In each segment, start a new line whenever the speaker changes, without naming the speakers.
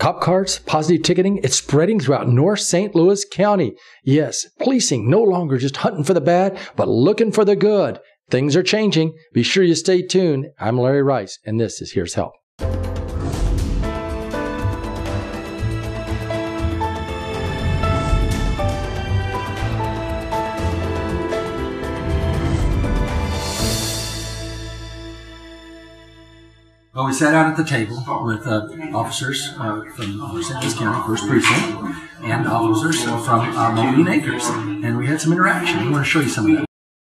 Cop cards, positive ticketing, it's spreading throughout North St. Louis County. Yes, policing no longer just hunting for the bad, but looking for the good. Things are changing. Be sure you stay tuned. I'm Larry Rice, and this is Here's Help. We sat down at the table with uh, officers uh, from St. Louis County, First Precinct, and officers from uh, Moline Acres, and we had some interaction. We want to show you some of that.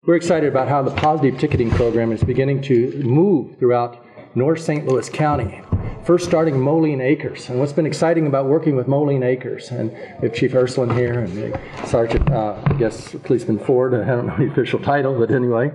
We're excited about how the positive ticketing program is beginning to move throughout North St. Louis County. First, starting Moline Acres, and what's been exciting about working with Moline Acres, and we have Chief Ursuline here, and Sergeant, uh, I guess, Policeman Ford. I don't know the official title, but anyway.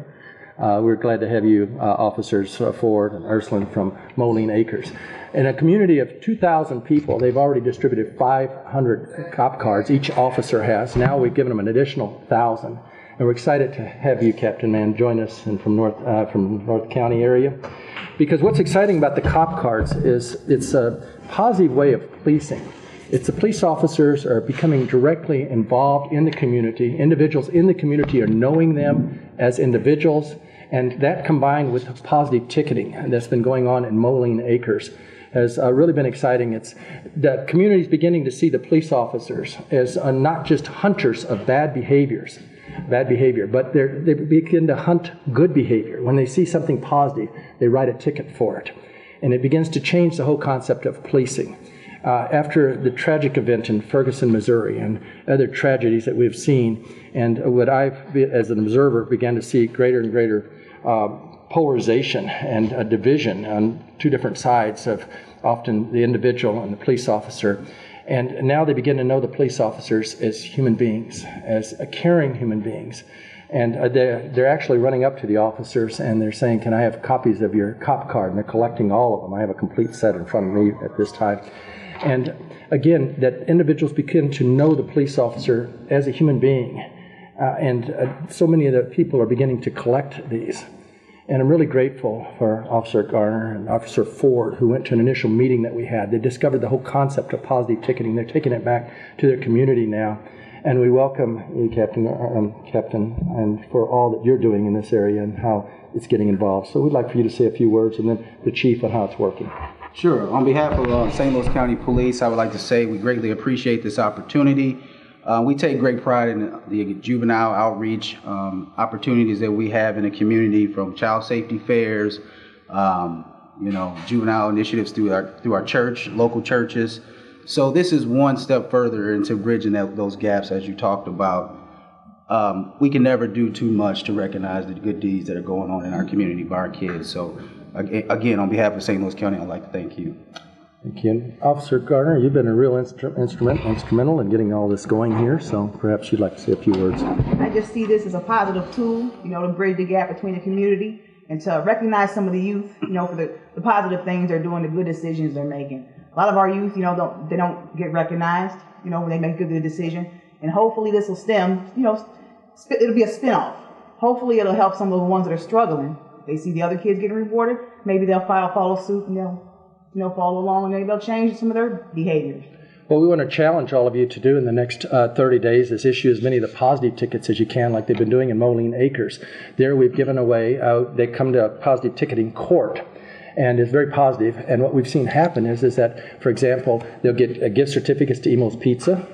Uh, we're glad to have you, uh, officers uh, Ford and Ursuline from Moline Acres. In a community of 2,000 people, they've already distributed 500 cop cards. Each officer has. Now we've given them an additional 1,000. And we're excited to have you, Captain Mann, join us and from North, uh, from North County area. Because what's exciting about the cop cards is it's a positive way of policing. It's the police officers are becoming directly involved in the community. Individuals in the community are knowing them as individuals and that combined with positive ticketing that's been going on in Moline Acres has uh, really been exciting. It's the community is beginning to see the police officers as uh, not just hunters of bad behaviors, bad behavior, but they begin to hunt good behavior. When they see something positive, they write a ticket for it. And it begins to change the whole concept of policing. Uh, after the tragic event in Ferguson, Missouri, and other tragedies that we've seen, and what I've, as an observer, began to see greater and greater uh, polarization and a division on two different sides of often the individual and the police officer. And now they begin to know the police officers as human beings, as caring human beings. And uh, they're, they're actually running up to the officers and they're saying, Can I have copies of your cop card? And they're collecting all of them. I have a complete set in front of me at this time. And again, that individuals begin to know the police officer as a human being uh, and uh, so many of the people are beginning to collect these. And I'm really grateful for Officer Garner and Officer Ford, who went to an initial meeting that we had. They discovered the whole concept of positive ticketing. They're taking it back to their community now. And we welcome you, Captain, um, Captain, and for all that you're doing in this area and how it's getting involved. So we'd like for you to say a few words, and then the chief on how it's working.
Sure. On behalf of uh, St. Louis County Police, I would like to say we greatly appreciate this opportunity uh, we take great pride in the juvenile outreach um, opportunities that we have in the community, from child safety fairs, um, you know, juvenile initiatives through our through our church, local churches. So this is one step further into bridging that, those gaps, as you talked about. Um, we can never do too much to recognize the good deeds that are going on in our community by our kids. So, again, on behalf of St. Louis County, I'd like to thank you.
Thank you. Officer Gardner, you've been a real instru- instrument, instrumental in getting all this going here, so perhaps you'd like to say a few words.
I just see this as a positive tool, you know, to bridge the gap between the community and to recognize some of the youth, you know, for the, the positive things they're doing, the good decisions they're making. A lot of our youth, you know, don't they don't get recognized, you know, when they make a good decision. And hopefully this will stem, you know, it'll be a spinoff. Hopefully it'll help some of the ones that are struggling. They see the other kids getting rewarded, maybe they'll file follow suit and they'll you know, follow along and maybe they'll change some of their behaviors.
What we want to challenge all of you to do in the next uh, 30 days is issue as many of the positive tickets as you can, like they've been doing in Moline Acres. There, we've given away, uh, they come to a positive ticketing court and it's very positive. And what we've seen happen is, is that, for example, they'll get uh, gift certificates to Imo's Pizza,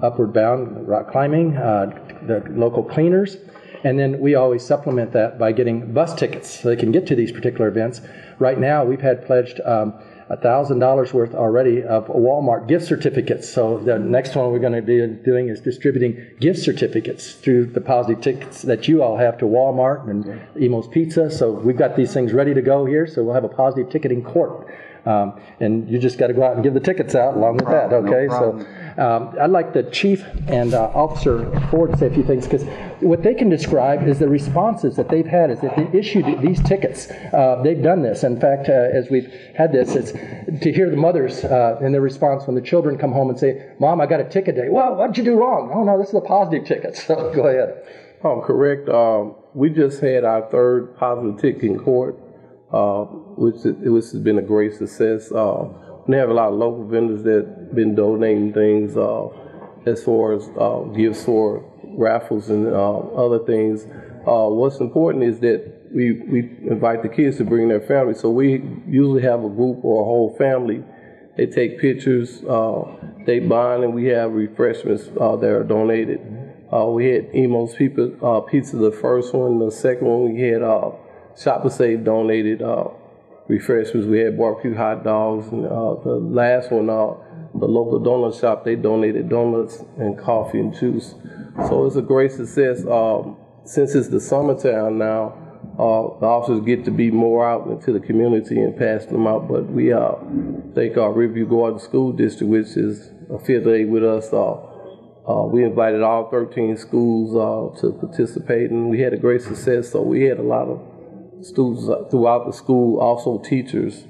Upward Bound Rock Climbing, uh, the local cleaners, and then we always supplement that by getting bus tickets so they can get to these particular events. Right now, we've had pledged um, $1,000 worth already of Walmart gift certificates. So the next one we're going to be doing is distributing gift certificates through the positive tickets that you all have to Walmart and Imo's Pizza. So we've got these things ready to go here. So we'll have a positive ticketing court. Um, and you just got to go out and give the tickets out along with that, okay? No so um, I'd like the chief and uh, Officer Ford to say a few things because what they can describe is the responses that they've had as they issued these tickets. Uh, they've done this. In fact, uh, as we've had this, it's to hear the mothers uh, in their response when the children come home and say, "Mom, I got a ticket today." Well, what did you do wrong? Oh no, this is a positive ticket. So go ahead.
Oh, correct. Um, we just had our third positive ticket in court, uh, which which has been a great success. Uh, they have a lot of local vendors that been donating things uh, as far as uh, gifts for raffles and uh, other things. Uh, what's important is that we, we invite the kids to bring their family. So we usually have a group or a whole family. They take pictures, uh, they bond, and we have refreshments uh, that are donated. We had Imo's Pizza, Pizza, the first one. The second one, we had uh, Shop 'n Save donated refreshments. We had barbecue hot dogs. And uh, the last one, uh, the local donut shop, they donated donuts and coffee and juice. So it's a great success. Um, since it's the summertime now, uh, the officers get to be more out into the community and pass them out. But we uh, think our Riverview Garden School District, which is affiliated with us, uh, uh, we invited all 13 schools uh, to participate, and we had a great success. So we had a lot of students throughout the school, also teachers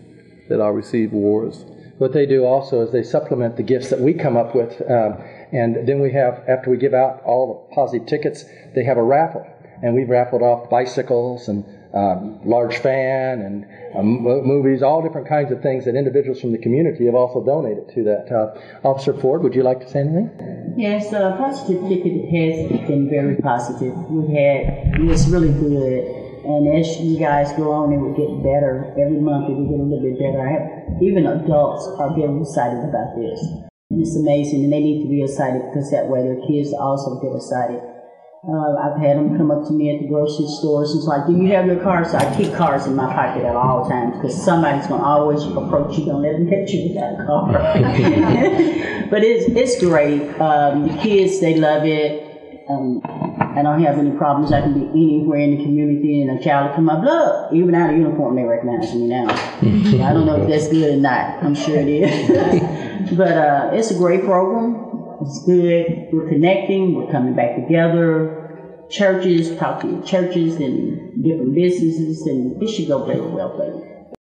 that are received awards.
What they do also is they supplement the gifts that we come up with, um, and then we have after we give out all the positive tickets, they have a raffle, and we've raffled off bicycles and um, large fan and um, movies, all different kinds of things that individuals from the community have also donated to that. Uh, Officer Ford, would you like to say anything?
Yes, uh, positive ticket has been very positive. We had it was really good, and as you guys go on, it will get better every month. It will get a little bit better. I have even adults are getting excited about this. It's amazing, and they need to be excited because that way their kids also get excited. Uh, I've had them come up to me at the grocery stores and it's like, "Do you have your card?" So I keep cards in my pocket at all times because somebody's going to always approach you. Don't let them hit you with that card. but it's it's great. Um, the kids they love it. Um, I don't have any problems. I can be anywhere in the community and a child will come up, look, even out of uniform, they recognize me now. I don't know if that's good or not. I'm sure it is. but uh, it's a great program. It's good. We're connecting. We're coming back together. Churches, talk to churches and different businesses, and it should go very well, baby.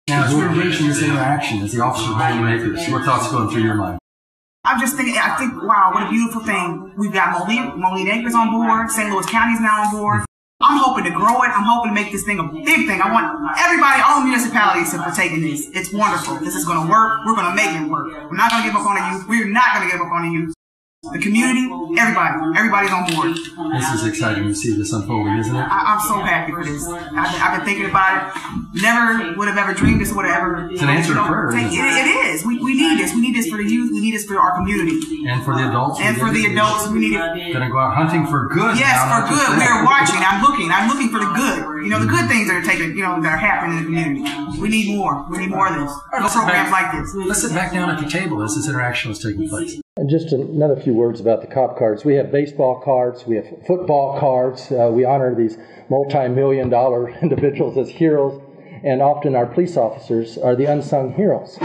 Now, as we're reaching this interaction, as the officer of Moline Acres, what thoughts going through your mind?
I'm just thinking, I think, wow, what a beautiful thing. We've got Moline, Moline Acres on board. St. Louis County is now on board. I'm hoping to grow it. I'm hoping to make this thing a big thing. I want everybody, all the municipalities to partake in this. It's wonderful. This is going to work. We're going to make it work. We're not going to give up on the youth. We're not going to give up on the youth the community, everybody, everybody's on board.
This is exciting to see this unfolding, isn't it?
I, am so happy for this. I've, I've, been thinking about it. Never would have ever dreamed this would have ever.
It's an answer to prayer.
It, it is. We, we need this. We need this for the youth. We need this for our community.
And for the adults.
And for the adults, we need
it. Gonna go out hunting for good.
Yes, for good. We are watching. I'm looking. I'm looking for the good. You know, the good things that are taking. You know, that are happening in the community. We need more. We need more of this. No programs like this.
Let's sit back down at the table as this interaction is taking place.
And just another few words about the cop cards. We have baseball cards, we have football cards. Uh, we honor these multi million dollar individuals as heroes, and often our police officers are the unsung heroes.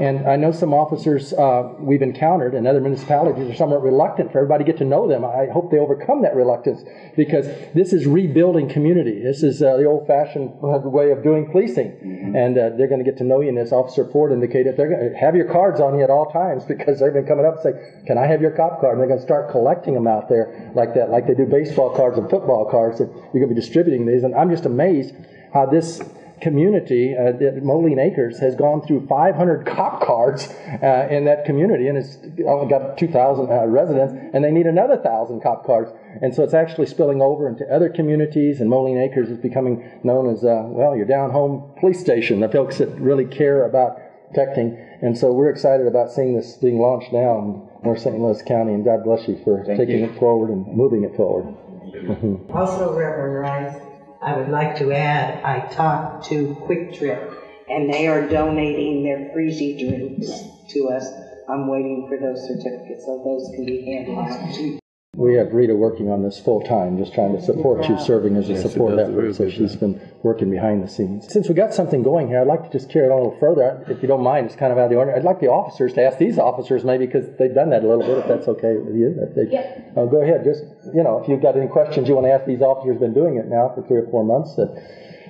And I know some officers uh, we've encountered in other municipalities are somewhat reluctant for everybody to get to know them. I hope they overcome that reluctance because this is rebuilding community. This is uh, the old fashioned way of doing policing. Mm-hmm. And uh, they're going to get to know you. And as Officer Ford indicated, they're going to have your cards on you at all times because they're going to coming up and say, Can I have your cop card? And they're going to start collecting them out there like that, like they do baseball cards and football cards. And you're going to be distributing these. And I'm just amazed how this community, uh, Moline Acres, has gone through 500 cop cards uh, in that community, and it's only got 2,000 uh, residents, and they need another 1,000 cop cards. And so it's actually spilling over into other communities, and Moline Acres is becoming known as, uh, well, your down home police station, the folks that really care about protecting. And so we're excited about seeing this being launched now in North St. Louis County, and God bless you for Thank taking you. it forward and moving it forward.
also, Reverend Rice, I would like to add, I talked to QuikTrip, and they are donating their freezy drinks to us. I'm waiting for those certificates, so those can be handed out
we have Rita working on this full time, just trying to support you, serving as a yes, support effort. So she's been working behind the scenes. Since we got something going here, I'd like to just carry it on a little further, if you don't mind. It's kind of out of the order. I'd like the officers to ask these officers, maybe because they've done that a little bit, if that's okay with you. They, yeah. Uh, go ahead. Just you know, if you've got any questions you want to ask these officers, been doing it now for three or four months. That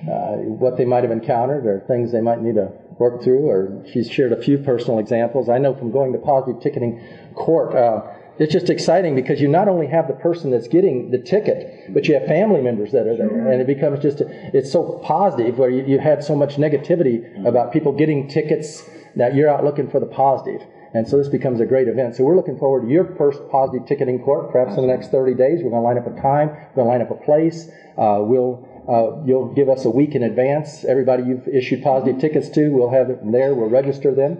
uh, what they might have encountered, or things they might need to work through. Or she's shared a few personal examples. I know from going to positive ticketing court. Uh, it's just exciting because you not only have the person that's getting the ticket, but you have family members that are there. And it becomes just it's so positive where you, you had so much negativity about people getting tickets that you're out looking for the positive. And so this becomes a great event. So we're looking forward to your first positive ticketing court, perhaps in the next 30 days. We're going to line up a time, we're going to line up a place. Uh, we'll uh, you'll give us a week in advance. Everybody you've issued positive tickets to, we'll have it there. We'll register them,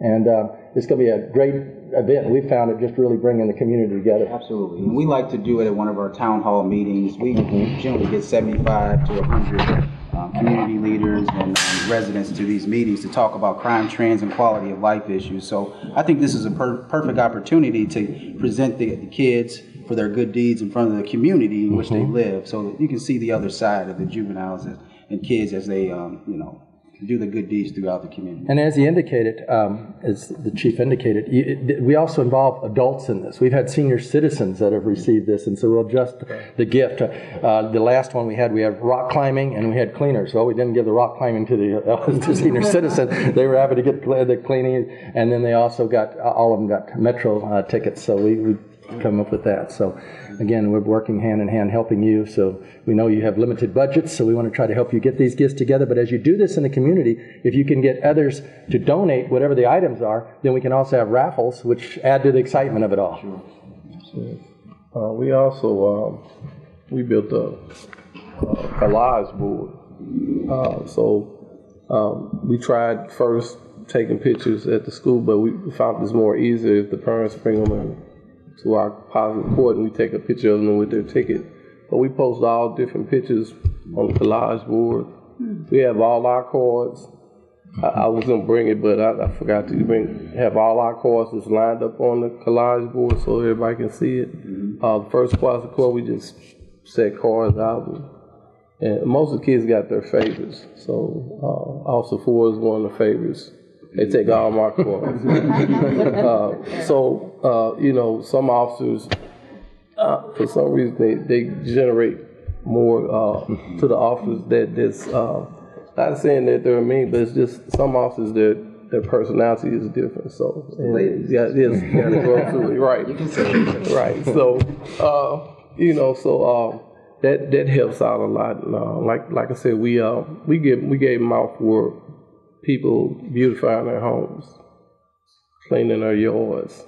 and uh, it's going to be a great event. We found it just really bringing the community together.
Absolutely. And we like to do it at one of our town hall meetings. We generally get 75 to 100 um, community leaders and um, residents to these meetings to talk about crime trends and quality of life issues. So I think this is a per- perfect opportunity to present the, the kids for their good deeds in front of the community in which they live so that you can see the other side of the juveniles and, and kids as they, um, you know, do the good deeds throughout the community.
And as he indicated, um, as the chief indicated, we also involve adults in this. We've had senior citizens that have received this, and so we'll adjust the gift. Uh, the last one we had, we had rock climbing and we had cleaners. Well, we didn't give the rock climbing to the, uh, to senior citizen. They were happy to get the cleaning, and then they also got all of them got metro uh, tickets. So we. we come up with that. So again, we're working hand in hand helping you. So we know you have limited budgets, so we want to try to help you get these gifts together. But as you do this in the community, if you can get others to donate whatever the items are, then we can also have raffles, which add to the excitement of it all.
Uh, we also, um, we built a, a collage board. Uh, so, um, we tried first taking pictures at the school, but we found it's more easier if the parents bring them in to our positive court and we take a picture of them with their ticket. But we post all different pictures on the collage board. We have all our cards. I, I was gonna bring it, but I, I forgot to bring, have all our cards just lined up on the collage board so everybody can see it. Uh, the first class of court, we just set cards out. And, and most of the kids got their favorites. So, uh, Officer Ford is one of the favorites. They take all my cards. uh, so, uh, you know, some officers, uh, for some reason, they, they generate more uh, to the officers that that's uh, not saying that they're mean, but it's just some officers that their personality is different. So, and, yeah, it is. You gotta go through it, right? You can say right. So, uh, you know, so uh, that that helps out a lot. And, uh, like like I said, we uh, we get we gave them out for people beautifying their homes, cleaning their yards.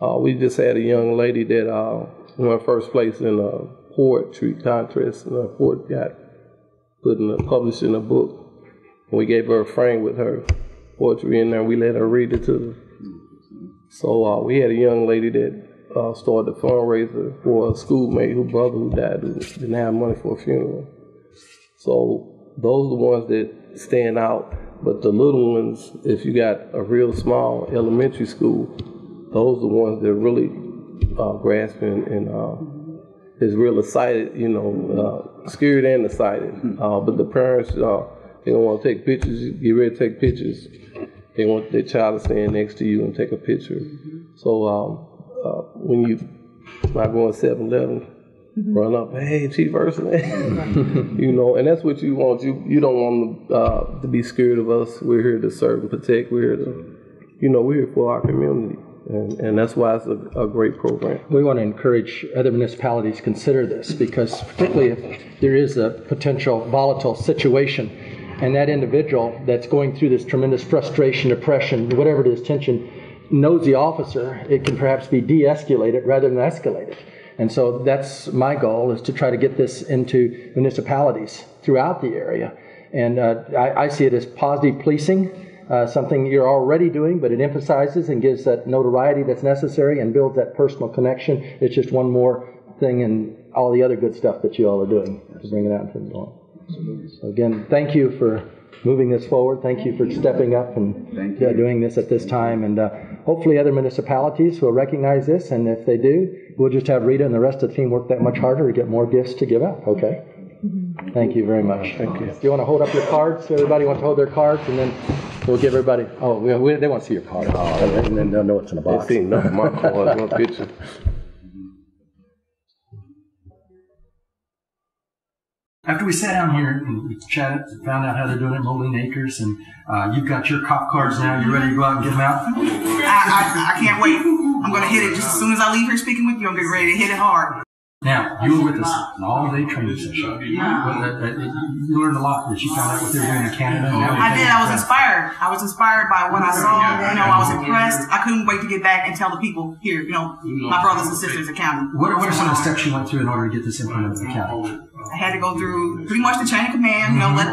Uh, we just had a young lady that uh, won first place in a poetry contest, and her poet got put in a, published in a book. We gave her a frame with her poetry in there. We let her read it to them. So uh, we had a young lady that uh, started a fundraiser for a schoolmate whose brother who died who didn't have money for a funeral. So those are the ones that stand out. But the little ones, if you got a real small elementary school, those are the ones that are really uh, grasping and uh, is real excited, you know, uh, scared and excited. Uh, but the parents, uh, they don't want to take pictures. Get ready to take pictures. They want their child to stand next to you and take a picture. So um, uh, when you might go on 7-Eleven, run up, hey, Chief Urson, you know, and that's what you want. You you don't want them uh, to be scared of us. We're here to serve and protect. We're here to, you know, we're here for our community. And, and that's why it's a, a great program.
We want to encourage other municipalities to consider this because, particularly if there is a potential volatile situation, and that individual that's going through this tremendous frustration, depression, whatever it is, tension, knows the officer, it can perhaps be de escalated rather than escalated. And so that's my goal is to try to get this into municipalities throughout the area. And uh, I, I see it as positive policing uh, something you're already doing, but it emphasizes and gives that notoriety that's necessary and builds that personal connection. It's just one more thing in all the other good stuff that you all are doing to bring it out into the world. So again, thank you for moving this forward. Thank you for stepping up and uh, doing this at this time. And uh, hopefully other municipalities will recognize this. And if they do, we'll just have Rita and the rest of the team work that much harder to get more gifts to give out. Okay? Thank you very much. Thank you. Do you want to hold up your cards? Everybody want to hold their cards, and then we'll give everybody. Oh, we, we, they want to see your card, and then they'll know it's in a box.
seen enough of my cards, no picture.
After we sat down here and chatted, found out how they're doing it at Moline Acres, and uh, you've got your cop cards now. You ready to go out and get them out?
I, I, I can't wait. I'm gonna hit it just as soon as I leave here speaking with you. I'm getting ready to hit it hard.
Now, you were with us an all-day training session.
Yeah.
Well, uh, uh, You learned a lot. Did you find out what they were doing in Canada? and
I did. I was inspired. I was inspired by what I saw. You know, I was impressed. I couldn't wait to get back and tell the people here, you know, my brothers and sisters in Canada.
What, what are some of the steps you went through in order to get this implemented in Canada?
I had to go through pretty much the chain of command. You know, let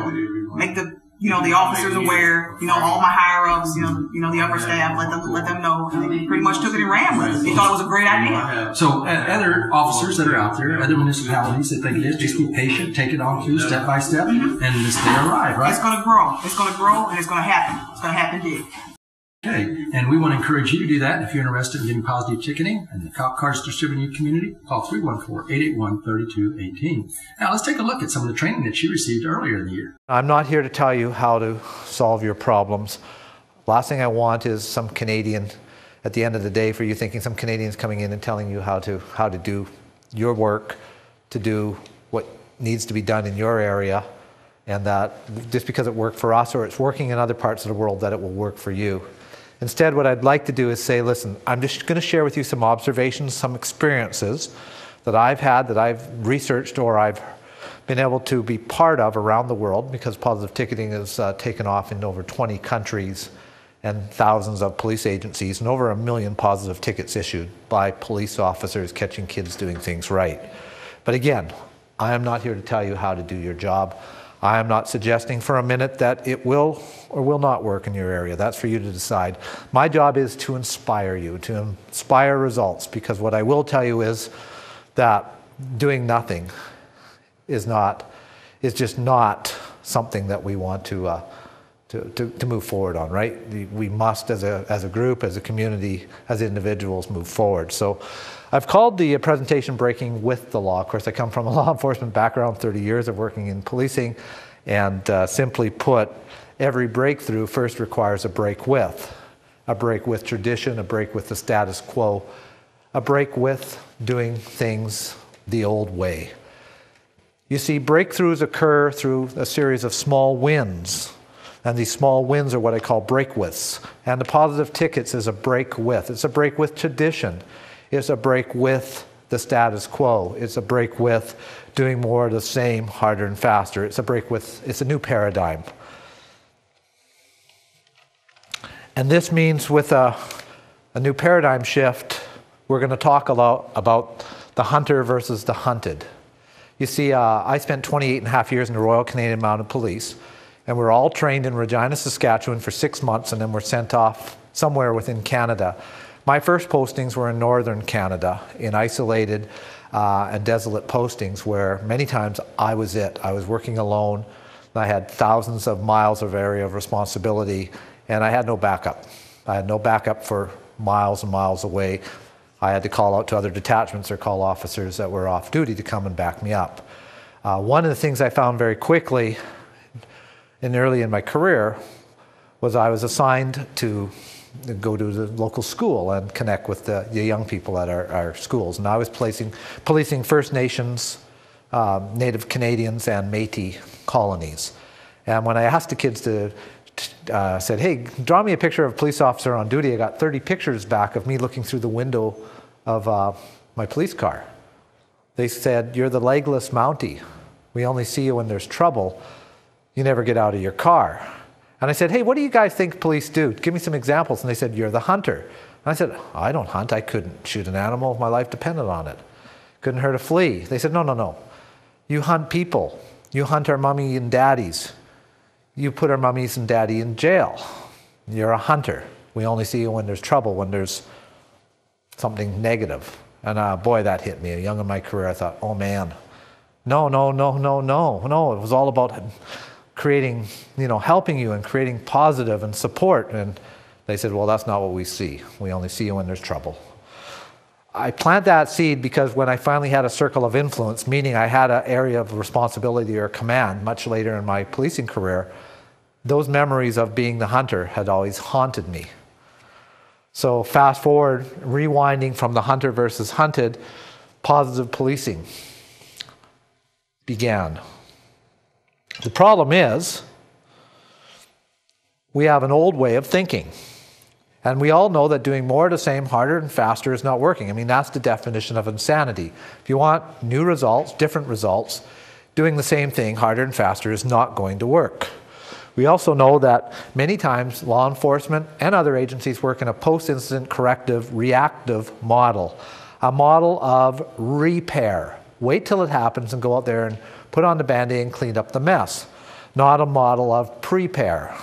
make the you know the officers aware. You know, all my higher ups. You know, you know the upper staff. Let them let them know. And they pretty much took it and ran with it. They thought it was a great idea.
So, uh, other officers that are out there, other municipalities that think it is, just be patient, take it on through step by step, and this day arrive, right?
It's gonna grow. It's gonna grow, and it's gonna happen. It's gonna happen big.
Okay, and we want to encourage you to do that. If you're interested in getting positive ticketing and the cop cards distributed in your community, call 314-881-3218. Now let's take a look at some of the training that you received earlier in the year.
I'm not here to tell you how to solve your problems. Last thing I want is some Canadian at the end of the day for you thinking some Canadians coming in and telling you how to how to do your work, to do what needs to be done in your area, and that just because it worked for us or it's working in other parts of the world that it will work for you. Instead, what I'd like to do is say, listen, I'm just going to share with you some observations, some experiences that I've had, that I've researched, or I've been able to be part of around the world because positive ticketing is uh, taken off in over 20 countries and thousands of police agencies, and over a million positive tickets issued by police officers catching kids doing things right. But again, I am not here to tell you how to do your job. I am not suggesting for a minute that it will or will not work in your area. That's for you to decide. My job is to inspire you, to inspire results, because what I will tell you is that doing nothing is not is just not something that we want to uh, to, to, to move forward on, right? We must, as a, as a group, as a community, as individuals, move forward. So I've called the presentation Breaking with the Law. Of course, I come from a law enforcement background, 30 years of working in policing, and uh, simply put, every breakthrough first requires a break with. A break with tradition, a break with the status quo, a break with doing things the old way. You see, breakthroughs occur through a series of small wins. And these small wins are what I call break withs. And the positive tickets is a break with. It's a break with tradition. It's a break with the status quo. It's a break with doing more of the same, harder and faster. It's a break with, it's a new paradigm. And this means with a, a new paradigm shift, we're going to talk a lot about the hunter versus the hunted. You see, uh, I spent 28 and a half years in the Royal Canadian Mounted Police, and we're all trained in Regina, Saskatchewan for six months, and then we're sent off somewhere within Canada. My first postings were in northern Canada, in isolated uh, and desolate postings where many times I was it. I was working alone. I had thousands of miles of area of responsibility, and I had no backup. I had no backup for miles and miles away. I had to call out to other detachments or call officers that were off duty to come and back me up. Uh, one of the things I found very quickly and early in my career was I was assigned to go to the local school and connect with the, the young people at our, our, schools. And I was placing, policing First Nations, um, Native Canadians, and Métis colonies. And when I asked the kids to, uh, said, hey, draw me a picture of a police officer on duty, I got 30 pictures back of me looking through the window of uh, my police car. They said, you're the legless Mountie. We only see you when there's trouble. You never get out of your car. And I said, hey, what do you guys think police do? Give me some examples. And they said, you're the hunter. And I said, I don't hunt. I couldn't shoot an animal if my life depended on it. Couldn't hurt a flea. They said, no, no, no. You hunt people. You hunt our mummy and daddies. You put our mummies and daddy in jail. You're a hunter. We only see you when there's trouble, when there's something negative. And uh, boy, that hit me. Young in my career, I thought, oh man. No, no, no, no, no, no. It was all about creating, you know, helping you and creating positive and support. And they said, well, that's not what we see. We only see you when there's trouble. I plant that seed because when I finally had a circle of influence, meaning I had an area of responsibility or command much later in my policing career, those memories of being the hunter had always haunted me. So, fast forward, rewinding from the hunter versus hunted, positive policing began. The problem is, we have an old way of thinking. And we all know that doing more of the same harder and faster is not working. I mean, that's the definition of insanity. If you want new results, different results, doing the same thing harder and faster is not going to work. We also know that many times law enforcement and other agencies work in a post incident corrective reactive model, a model of repair. Wait till it happens and go out there and put on the band aid and cleaned up the mess, not a model of prepare.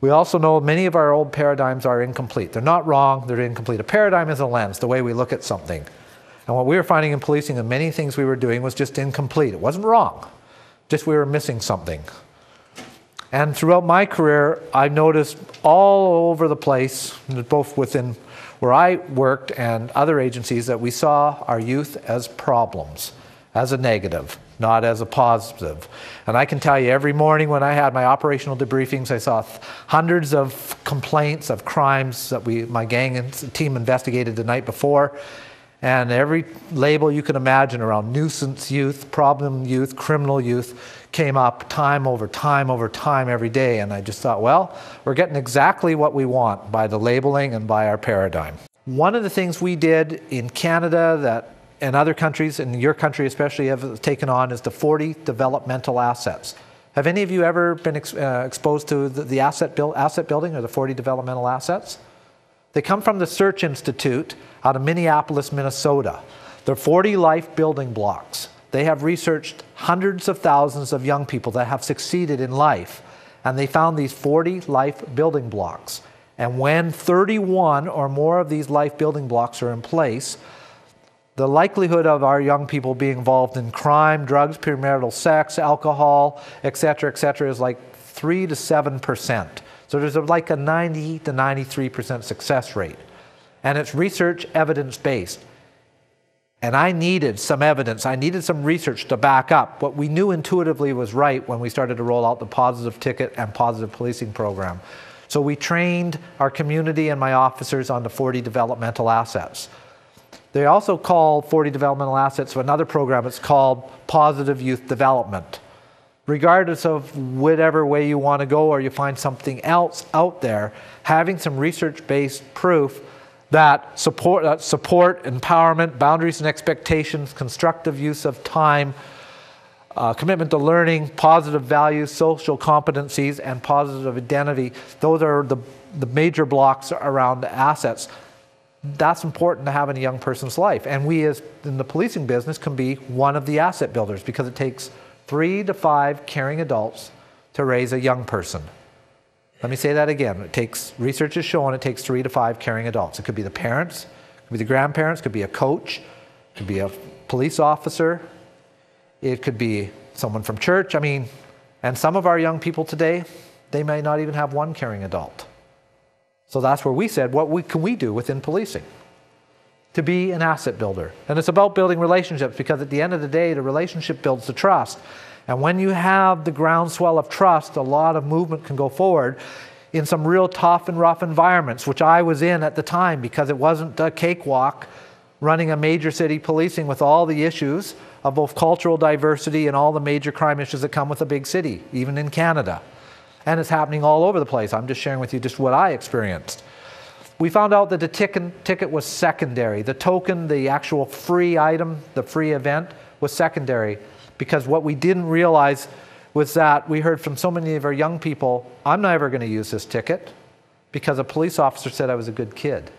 We also know many of our old paradigms are incomplete. They're not wrong, they're incomplete. A paradigm is a lens, the way we look at something. And what we were finding in policing and many things we were doing was just incomplete. It wasn't wrong, just we were missing something. And throughout my career, I've noticed all over the place, both within where I worked and other agencies, that we saw our youth as problems, as a negative, not as a positive. And I can tell you, every morning when I had my operational debriefings, I saw hundreds of complaints of crimes that we, my gang and team investigated the night before. And every label you can imagine around nuisance youth, problem youth, criminal youth came up time over time over time every day. And I just thought, well, we're getting exactly what we want by the labeling and by our paradigm. One of the things we did in Canada that and other countries, and your country especially, have taken on is the 40 developmental assets. Have any of you ever been ex uh, exposed to the, the asset, build, asset building or the 40 developmental assets? They come from the Search Institute out of Minneapolis, Minnesota. They're 40 life building blocks. They have researched hundreds of thousands of young people that have succeeded in life, and they found these 40 life building blocks. And when 31 or more of these life building blocks are in place, the likelihood of our young people being involved in crime, drugs, premarital sex, alcohol, etc., etc., is like 3 to 7 percent. So there's like a 90 to 93 percent success rate. And it's research evidence based. And I needed some evidence, I needed some research to back up what we knew intuitively was right when we started to roll out the positive ticket and positive policing program. So we trained our community and my officers on the 40 developmental assets. They also call 40 developmental assets another program, it's called Positive Youth Development. Regardless of whatever way you want to go or you find something else out there, having some research based proof that support, that support, empowerment, boundaries and expectations, constructive use of time, uh, commitment to learning, positive values, social competencies, and positive identity. Those are the, the major blocks around assets. That's important to have in a young person's life. And we, as in the policing business, can be one of the asset builders because it takes three to five caring adults to raise a young person. Let me say that again. It takes research has shown it takes three to five caring adults. It could be the parents, it could be the grandparents, it could be a coach, it could be a police officer, it could be someone from church. I mean, and some of our young people today, they may not even have one caring adult. So that's where we said, what we, can we do within policing? To be an asset builder. And it's about building relationships because at the end of the day, the relationship builds the trust. And when you have the groundswell of trust, a lot of movement can go forward in some real tough and rough environments, which I was in at the time because it wasn't a cakewalk running a major city policing with all the issues of both cultural diversity and all the major crime issues that come with a big city, even in Canada. And it's happening all over the place. I'm just sharing with you just what I experienced. We found out that the ticket, ticket was secondary. The token, the actual free item, the free event, was secondary because what we didn't realize was that we heard from so many of our young people, I'm never going to use this ticket because a police officer said I was a good kid.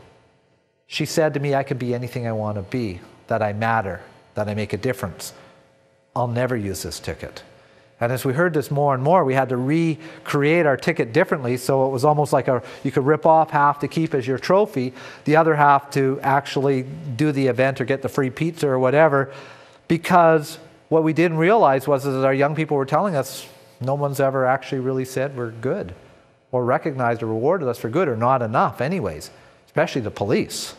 She said to me, I can be anything I want to be, that I matter, that I make a difference. I'll never use this ticket. And as we heard this more and more, we had to recreate our ticket differently. So it was almost like a, you could rip off half to keep as your trophy, the other half to actually do the event or get the free pizza or whatever, because what we didn't realize was that our young people were telling us no one's ever actually really said we're good or recognized or rewarded us for good or not enough, anyways, especially the police.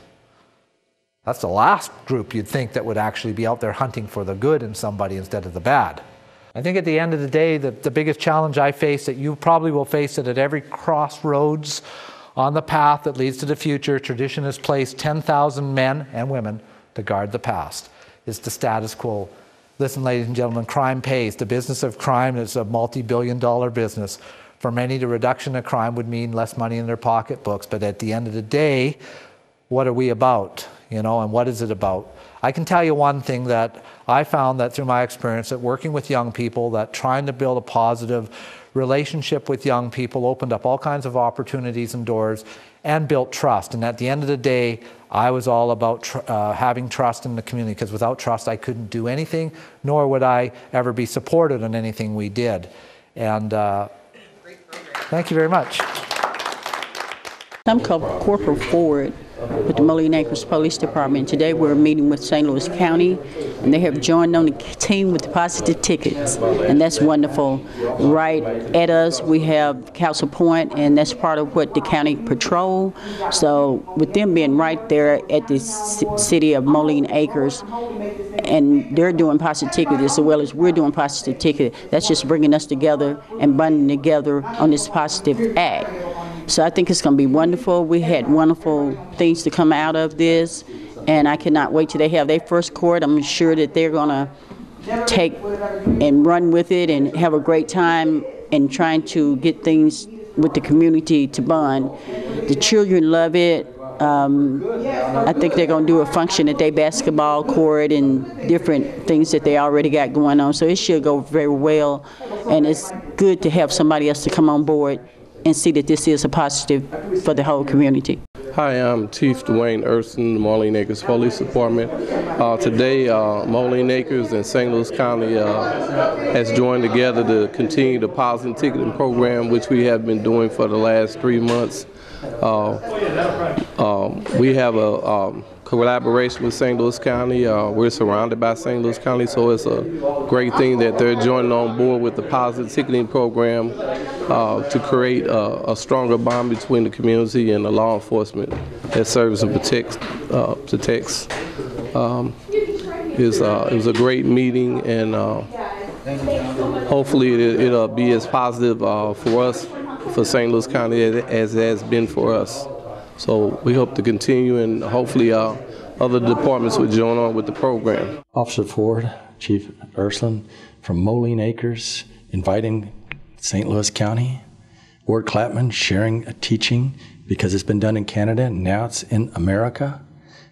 That's the last group you'd think that would actually be out there hunting for the good in somebody instead of the bad. I think at the end of the day, the, the biggest challenge I face that you probably will face it at every crossroads on the path that leads to the future, tradition has placed 10,000 men and women to guard the past, is the status quo Listen, ladies and gentlemen, crime pays. The business of crime is a multi billion dollar business. For many, the reduction of crime would mean less money in their pocketbooks. But at the end of the day, what are we about? You know, and what is it about? I can tell you one thing that I found that through my experience that working with young people, that trying to build a positive relationship with young people opened up all kinds of opportunities and doors and built trust. And at the end of the day, I was all about tr- uh, having trust in the community because without trust, I couldn't do anything, nor would I ever be supported in anything we did. And uh, thank you very much.
I'm called Corporal Ford with the Moline Acres Police Department. Today we're meeting with St. Louis County, and they have joined on the team with the positive tickets, and that's wonderful. Right at us, we have Council Point, and that's part of what the county patrol. So with them being right there at the city of Moline Acres, and they're doing positive ticket as well as we're doing positive ticket, that's just bringing us together and bonding together on this positive act. So I think it's going to be wonderful. We had wonderful things to come out of this, and I cannot wait till they have their first court. I'm sure that they're going to take and run with it and have a great time and trying to get things with the community to bond. The children love it. Um, I think they're going to do a function at their basketball court and different things that they already got going on. So it should go very well, and it's good to have somebody else to come on board and see that this is a positive for the whole community.
Hi, I'm Chief Dwayne Urson, the Moline Acres Police Department. Uh, today, uh, Moline Acres and St. Louis County uh, has joined together to continue the positive ticketing program, which we have been doing for the last three months. Uh, um, we have a um, collaboration with St. Louis County. Uh, we're surrounded by St. Louis County, so it's a great thing that they're joining on board with the positive ticketing program uh, to create a, a, stronger bond between the community and the law enforcement that serves and protects. Uh, protects. Um, is, uh, it was a great meeting, and uh, hopefully it, will be as positive uh, for us, for St. Louis County, as it has been for us. So we hope to continue, and hopefully uh, other departments will join on with the program.
Officer Ford, Chief Ursuline from Moline Acres, inviting St. Louis County. Ward Clapham sharing a teaching because it's been done in Canada and now it's in America.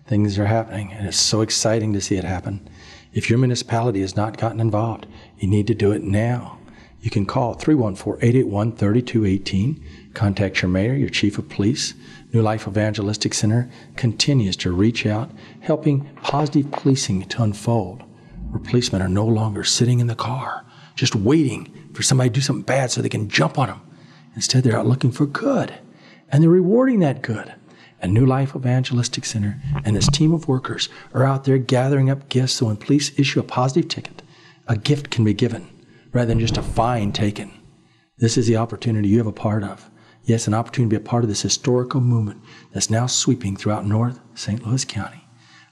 Things are happening, and it's so exciting to see it happen. If your municipality has not gotten involved, you need to do it now. You can call 314 881 3218, contact your mayor, your chief of police, New Life Evangelistic Center continues to reach out, helping positive policing to unfold, where policemen are no longer sitting in the car, just waiting for somebody to do something bad so they can jump on them. Instead, they're out looking for good, and they're rewarding that good. And New Life Evangelistic Center and its team of workers are out there gathering up gifts so when police issue a positive ticket, a gift can be given rather than just a fine taken. This is the opportunity you have a part of. Yes, an opportunity to be a part of this historical movement that's now sweeping throughout North St. Louis County.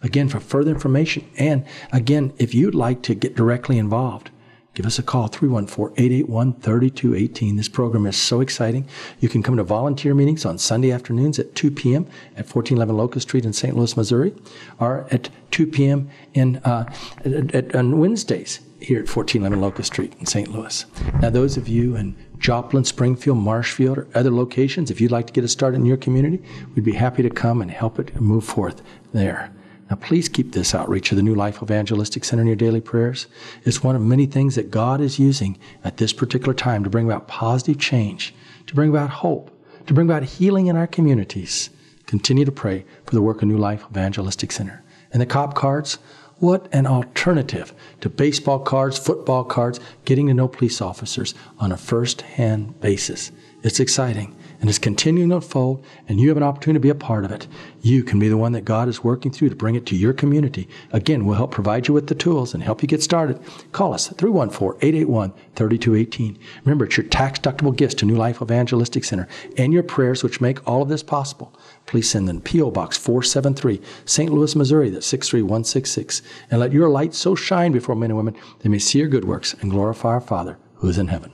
Again, for further information, and again, if you'd like to get directly involved, give us a call 314-881-3218 this program is so exciting you can come to volunteer meetings on sunday afternoons at 2 p.m at 1411 locust street in st louis missouri or at 2 p.m in uh, at, at, on wednesdays here at 1411 locust street in st louis now those of you in Joplin, Springfield, Marshfield, or other locations, if you'd like to get us started in your community, we'd be happy to come and help it move forth there. Now, please keep this outreach of the New Life Evangelistic Center in your daily prayers. It's one of many things that God is using at this particular time to bring about positive change, to bring about hope, to bring about healing in our communities. Continue to pray for the work of New Life Evangelistic Center. And the cop cards, what an alternative to baseball cards, football cards, getting to know police officers on a first hand basis. It's exciting and it's continuing to unfold, and you have an opportunity to be a part of it. You can be the one that God is working through to bring it to your community. Again, we'll help provide you with the tools and help you get started. Call us at 314 881 3218. Remember, it's your tax deductible gifts to New Life Evangelistic Center and your prayers which make all of this possible. Please send them P.O. Box 473, St. Louis, Missouri, that's 63166. And let your light so shine before men and women they may see your good works and glorify our Father who is in heaven.